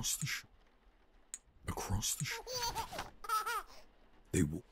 Across the sh- across the sh- they will.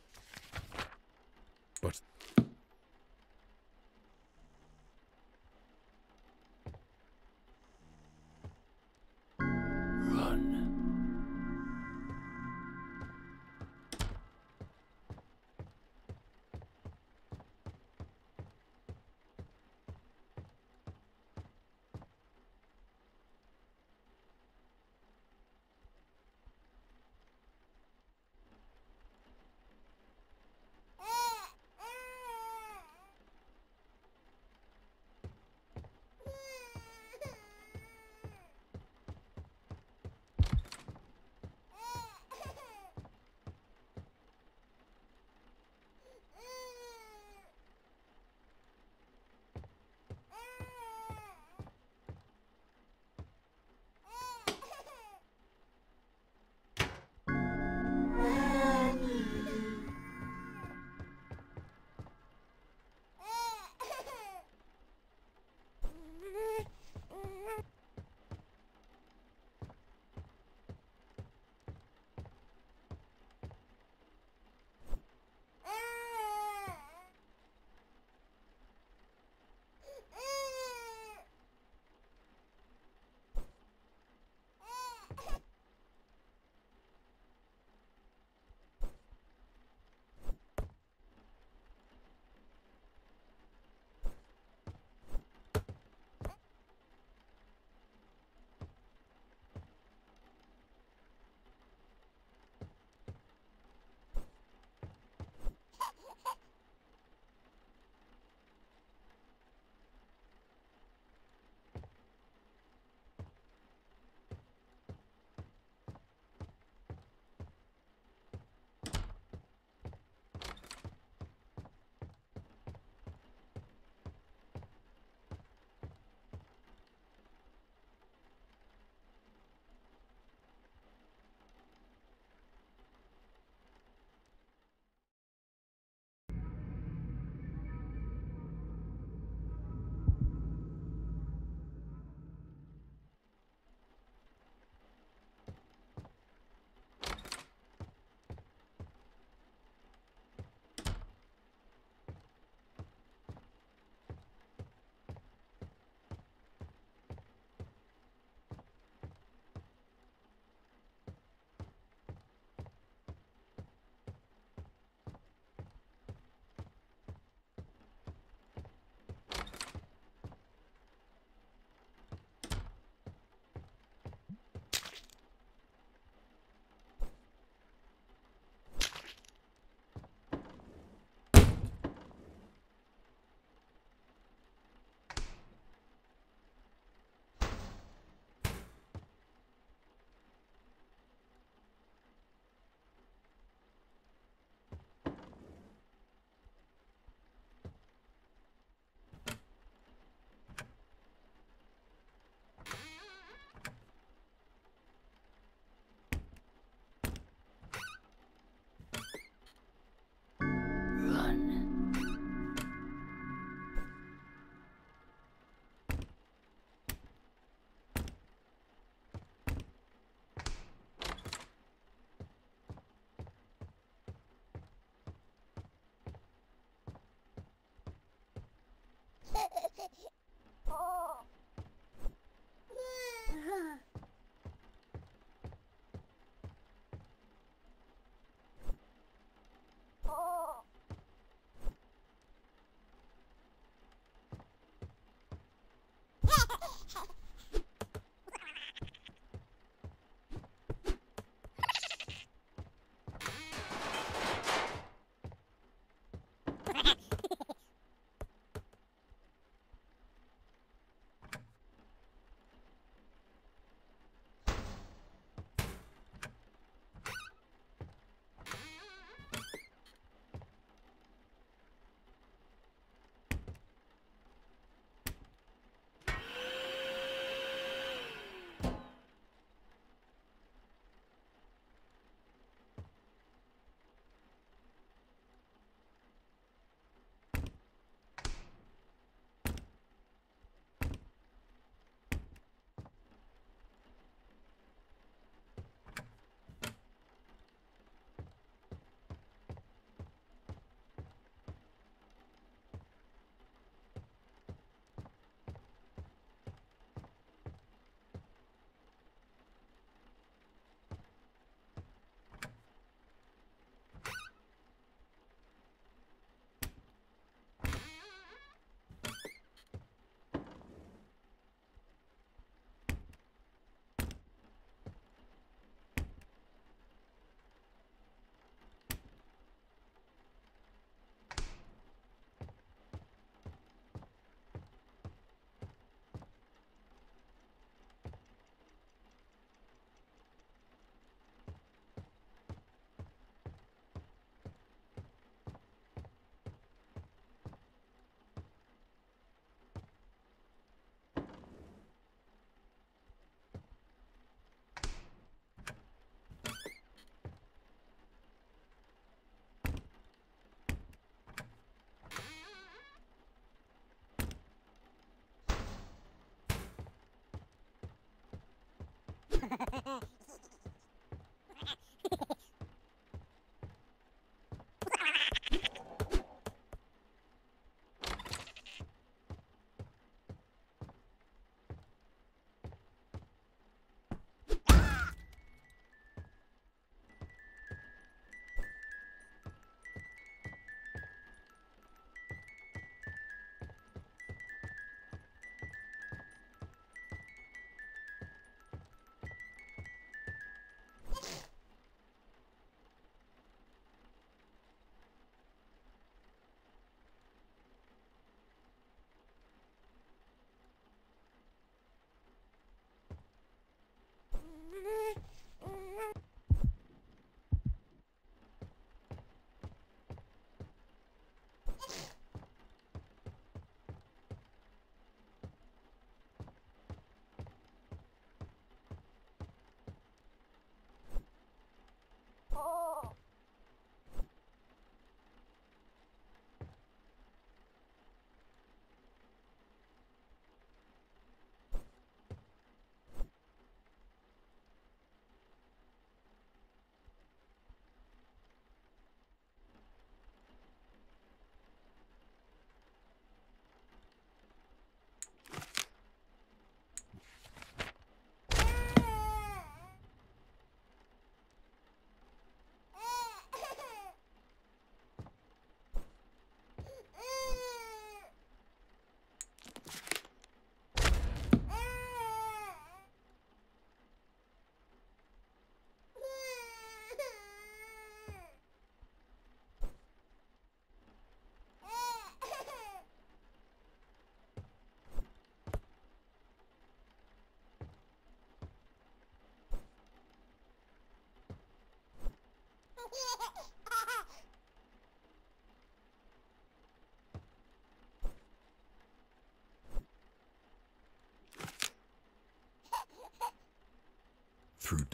oh. Through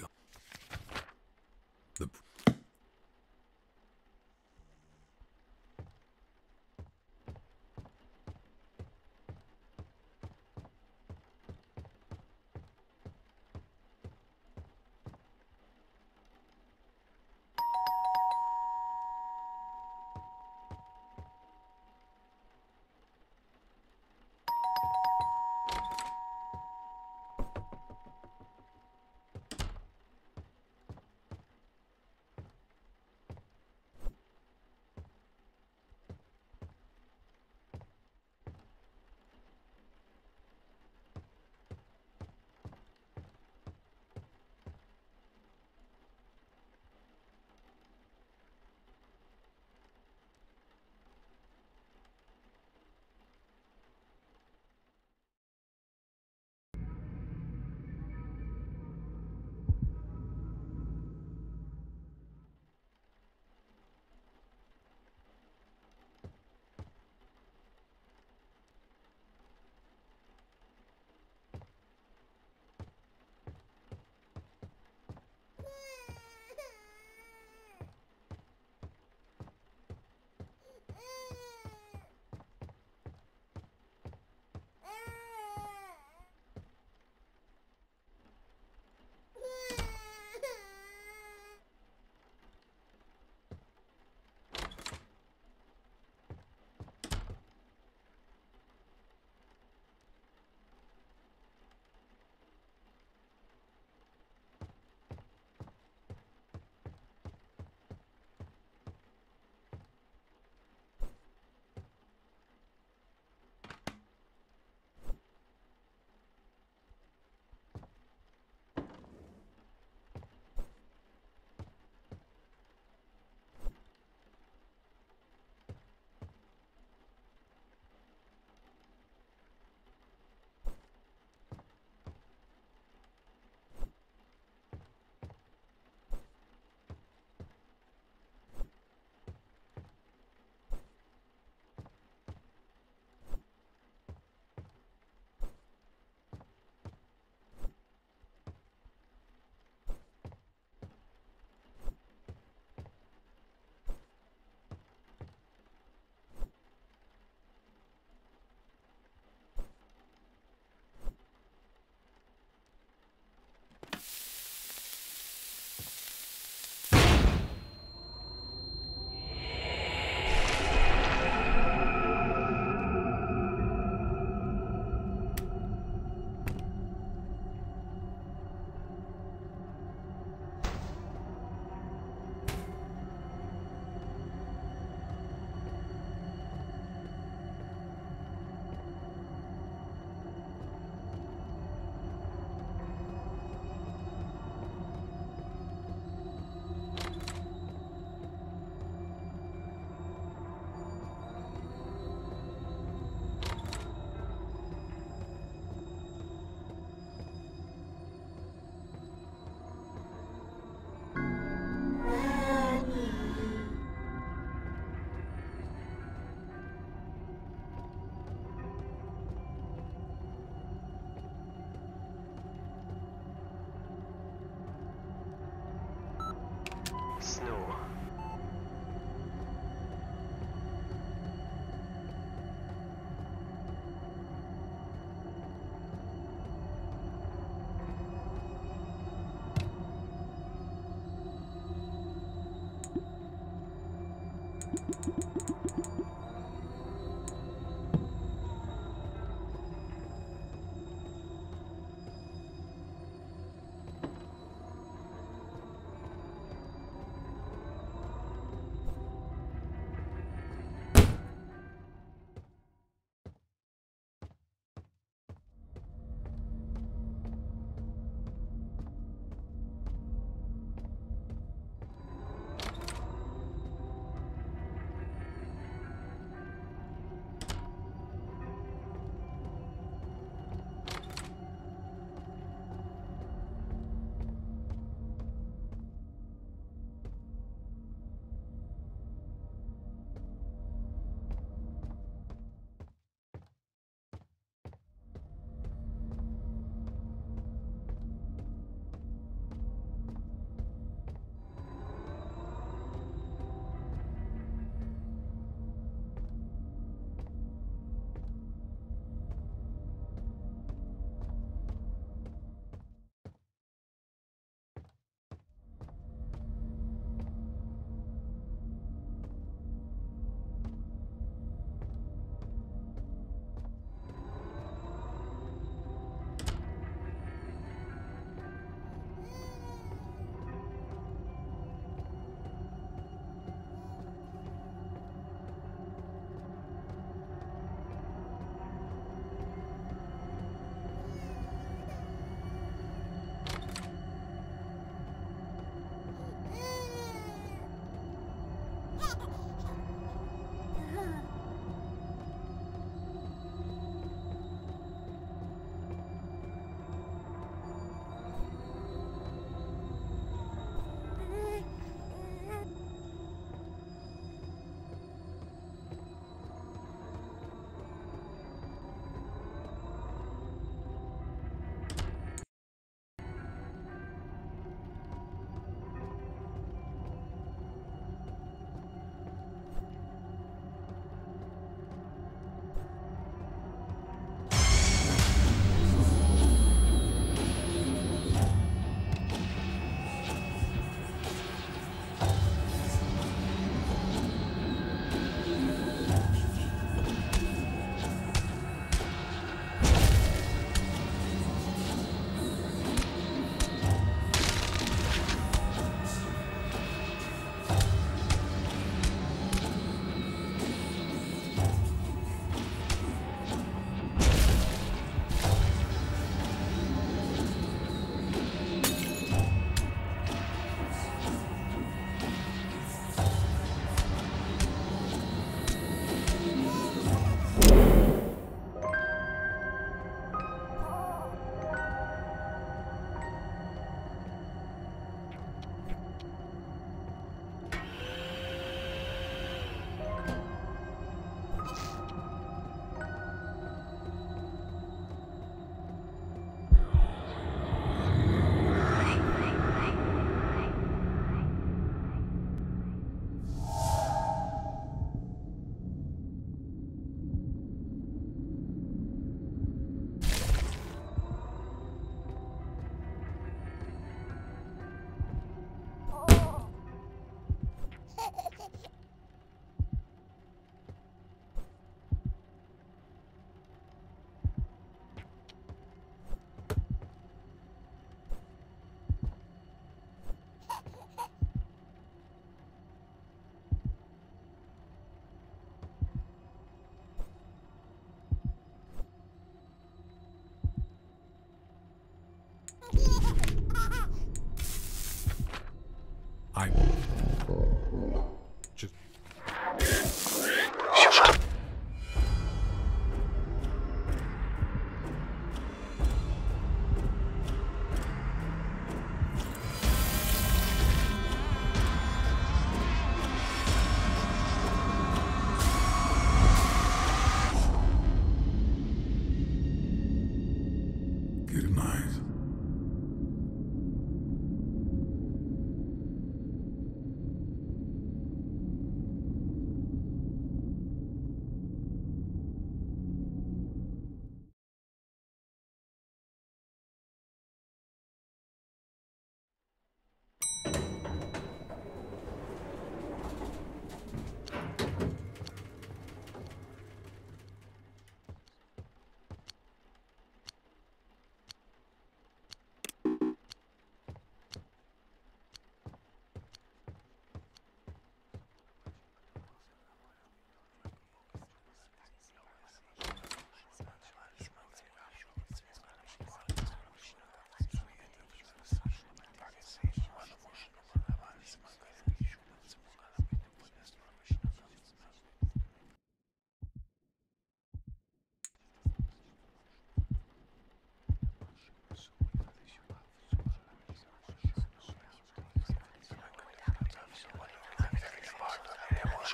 tonight.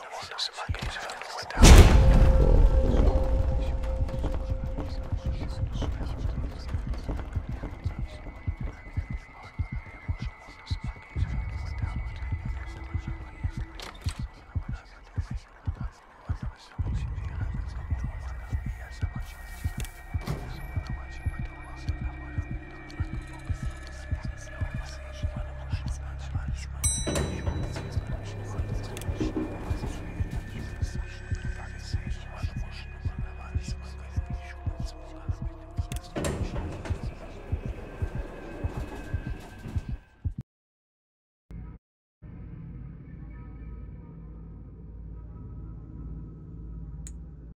the wonders of my games have ever went down.